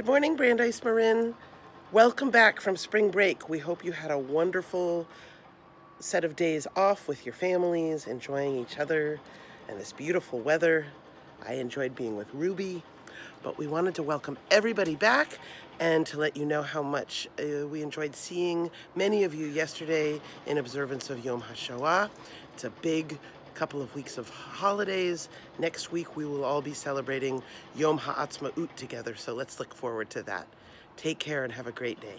Good morning, Brandeis Marin. Welcome back from spring break. We hope you had a wonderful set of days off with your families, enjoying each other and this beautiful weather. I enjoyed being with Ruby, but we wanted to welcome everybody back and to let you know how much uh, we enjoyed seeing many of you yesterday in observance of Yom HaShoah. It's a big couple of weeks of holidays. Next week we will all be celebrating Yom Ha'atzmaut together, so let's look forward to that. Take care and have a great day.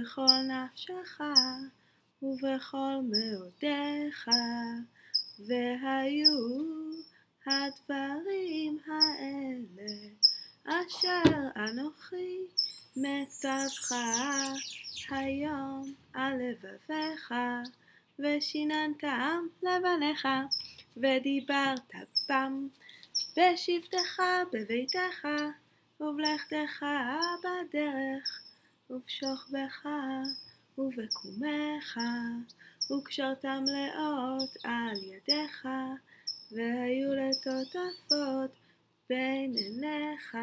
ובכל נפשך ובכל מאודיך, והיו הדברים האלה אשר אנוכי מצווך היום על לבביך, ושיננתם לבניך, ודיברת בם בשבתך בביתך, ובלכתך בדרך, ובשוכבך ובקומך, וקשרתם לאות על ידיך, והיו לטוטפות בין עיניך,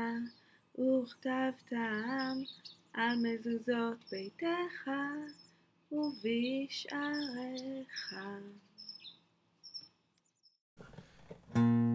וכתבתם על מזוזות ביתך ובשעריך. ומי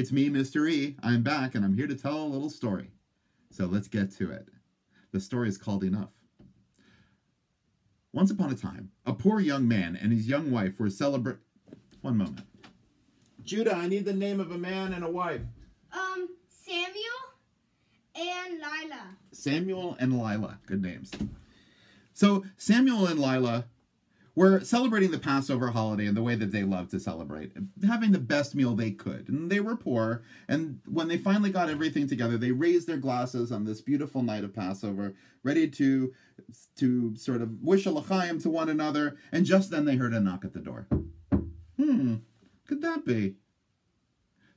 It's me, Mr. E. I'm back and I'm here to tell a little story. So let's get to it. The story is called Enough. Once upon a time, a poor young man and his young wife were celebrating. One moment. Judah, I need the name of a man and a wife. Um, Samuel and Lila. Samuel and Lila. Good names. So, Samuel and Lila were celebrating the Passover holiday in the way that they loved to celebrate, having the best meal they could. And they were poor. And when they finally got everything together, they raised their glasses on this beautiful night of Passover, ready to to sort of wish a l'chaim to one another. And just then they heard a knock at the door. Hmm, could that be?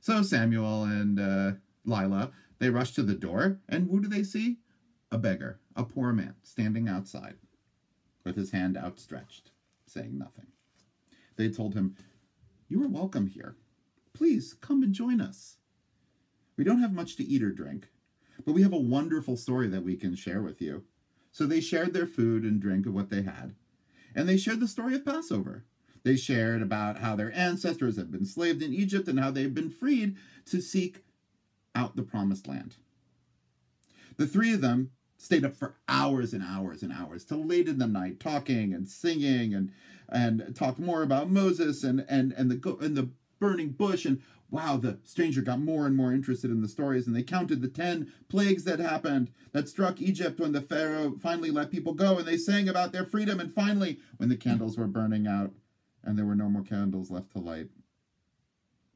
So Samuel and uh, Lila, they rush to the door, and who do they see? A beggar, a poor man, standing outside with his hand outstretched, saying nothing. They told him, You are welcome here. Please come and join us. We don't have much to eat or drink, but we have a wonderful story that we can share with you. So they shared their food and drink of what they had, and they shared the story of Passover. They shared about how their ancestors had been enslaved in Egypt and how they had been freed to seek out the promised land. The three of them stayed up for hours and hours and hours till late in the night talking and singing and and talked more about Moses and and and the go- and the burning bush and wow the stranger got more and more interested in the stories and they counted the 10 plagues that happened that struck Egypt when the pharaoh finally let people go and they sang about their freedom and finally when the candles were burning out and there were no more candles left to light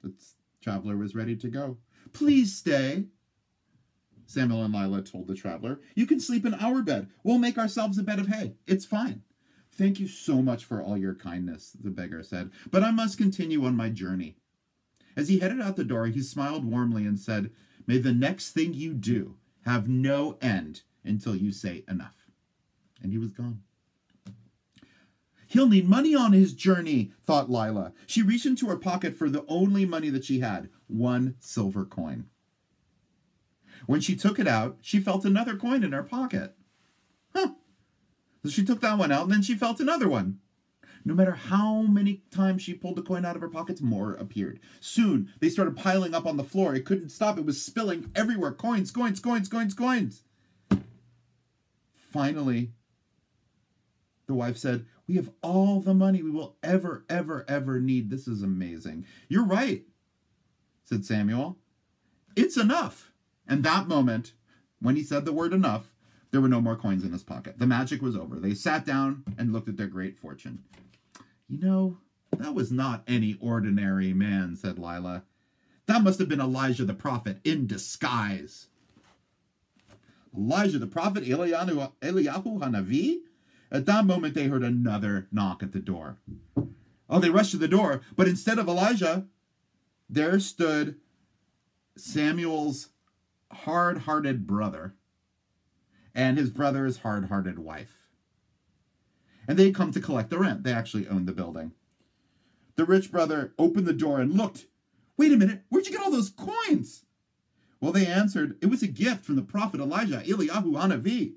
the Traveler was ready to go. Please stay. Samuel and Lila told the traveler, You can sleep in our bed. We'll make ourselves a bed of hay. It's fine. Thank you so much for all your kindness, the beggar said, but I must continue on my journey. As he headed out the door, he smiled warmly and said, May the next thing you do have no end until you say enough. And he was gone. He'll need money on his journey, thought Lila. She reached into her pocket for the only money that she had one silver coin. When she took it out, she felt another coin in her pocket. Huh. So she took that one out, and then she felt another one. No matter how many times she pulled the coin out of her pockets, more appeared. Soon, they started piling up on the floor. It couldn't stop. It was spilling everywhere. Coins, coins, coins, coins, coins. Finally, the wife said, We have all the money we will ever, ever, ever need. This is amazing. You're right, said Samuel. It's enough. And that moment, when he said the word enough, there were no more coins in his pocket. The magic was over. They sat down and looked at their great fortune. You know, that was not any ordinary man, said Lila. That must have been Elijah the prophet in disguise. Elijah the prophet, Eliyahu, Eliyahu Hanavi? At that moment, they heard another knock at the door. Oh, they rushed to the door, but instead of Elijah, there stood Samuel's hard hearted brother and his brother's hard hearted wife. And they come to collect the rent. They actually owned the building. The rich brother opened the door and looked. Wait a minute, where'd you get all those coins? Well, they answered, it was a gift from the prophet Elijah, Eliyahu Hanavi.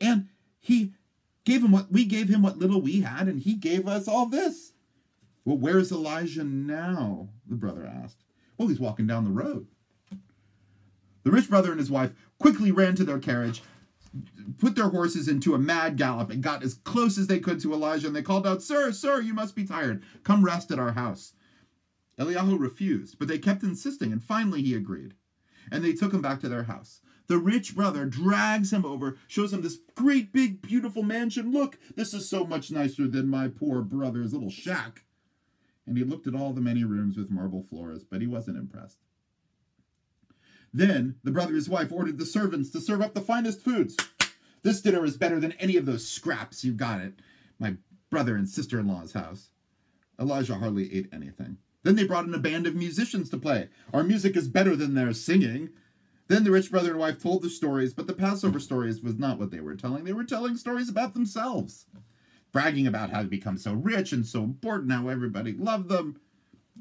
And he gave him what we gave him what little we had, and he gave us all this. Well, where's Elijah now? The brother asked. Well, he's walking down the road. The rich brother and his wife quickly ran to their carriage, put their horses into a mad gallop, and got as close as they could to Elijah. And they called out, Sir, sir, you must be tired. Come rest at our house. Eliyahu refused, but they kept insisting, and finally he agreed. And they took him back to their house. The rich brother drags him over, shows him this great, big, beautiful mansion. Look, this is so much nicer than my poor brother's little shack. And he looked at all the many rooms with marble floors, but he wasn't impressed. Then the brother's wife ordered the servants to serve up the finest foods. This dinner is better than any of those scraps you got at my brother and sister in law's house. Elijah hardly ate anything. Then they brought in a band of musicians to play. Our music is better than their singing. Then the rich brother and wife told the stories, but the Passover stories was not what they were telling. They were telling stories about themselves, bragging about how to become so rich and so important, how everybody loved them.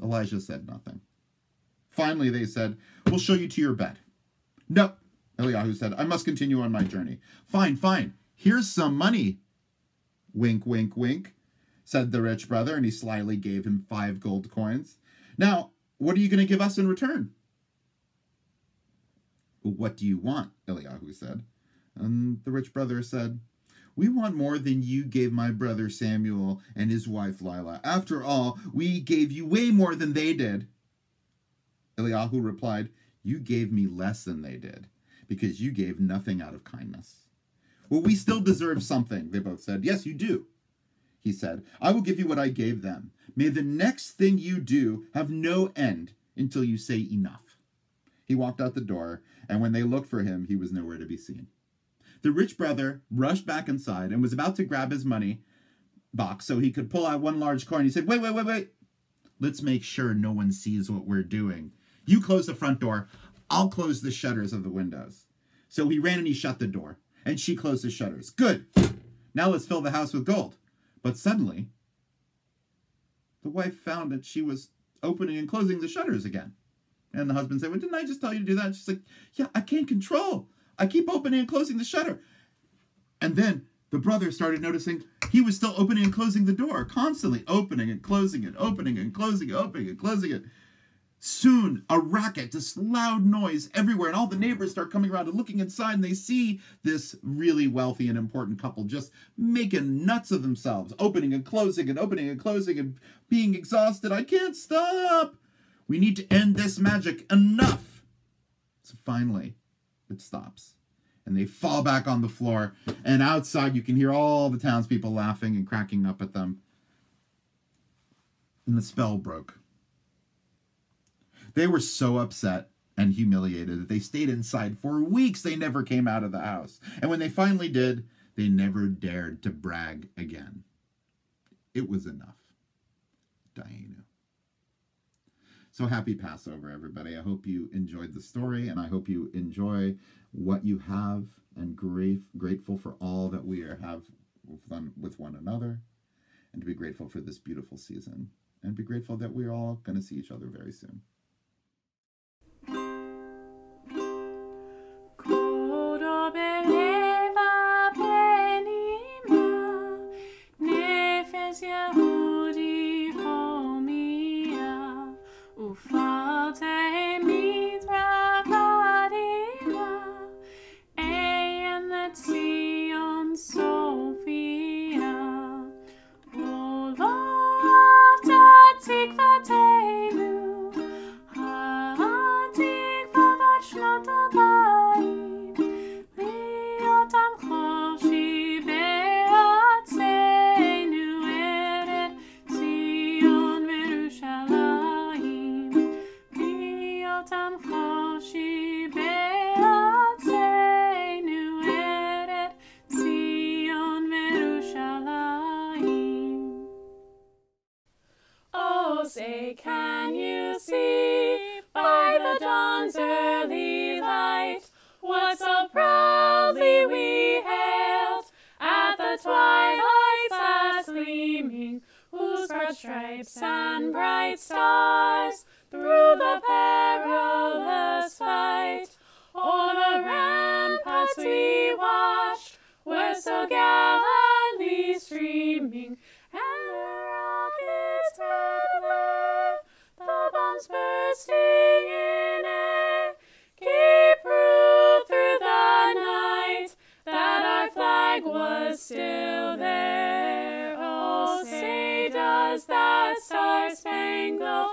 Elijah said nothing. Finally, they said, We'll show you to your bed. No, Eliyahu said, I must continue on my journey. Fine, fine. Here's some money. Wink, wink, wink, said the rich brother, and he slyly gave him five gold coins. Now, what are you going to give us in return? What do you want? Eliyahu said. And the rich brother said, We want more than you gave my brother Samuel and his wife Lila. After all, we gave you way more than they did. Eliyahu replied, You gave me less than they did, because you gave nothing out of kindness. Well, we still deserve something, they both said. Yes, you do, he said. I will give you what I gave them. May the next thing you do have no end until you say enough. He walked out the door, and when they looked for him, he was nowhere to be seen. The rich brother rushed back inside and was about to grab his money box so he could pull out one large coin. He said, Wait, wait, wait, wait. Let's make sure no one sees what we're doing. You close the front door, I'll close the shutters of the windows. So he ran and he shut the door, and she closed the shutters. Good. Now let's fill the house with gold. But suddenly, the wife found that she was opening and closing the shutters again. And the husband said, Well, didn't I just tell you to do that? She's like, Yeah, I can't control. I keep opening and closing the shutter. And then the brother started noticing he was still opening and closing the door, constantly opening and closing it, opening and closing it, opening and closing it. Soon, a racket, this loud noise everywhere, and all the neighbors start coming around and looking inside, and they see this really wealthy and important couple just making nuts of themselves, opening and closing and opening and closing and being exhausted. I can't stop. We need to end this magic. Enough. So finally, it stops. And they fall back on the floor, and outside you can hear all the townspeople laughing and cracking up at them. And the spell broke. They were so upset and humiliated that they stayed inside for weeks. They never came out of the house. And when they finally did, they never dared to brag again. It was enough. Dayenu. So happy Passover, everybody. I hope you enjoyed the story and I hope you enjoy what you have and grate, grateful for all that we are, have with one, with one another and to be grateful for this beautiful season and be grateful that we're all going to see each other very soon. Koro afta we hailed at the twilight's last gleaming, whose broad stripes and bright stars through the perilous fight. O'er the ramparts we watched were so gallantly streaming, and the rockets' red glare, the bombs bursting in still there. Oh, say does that star spangled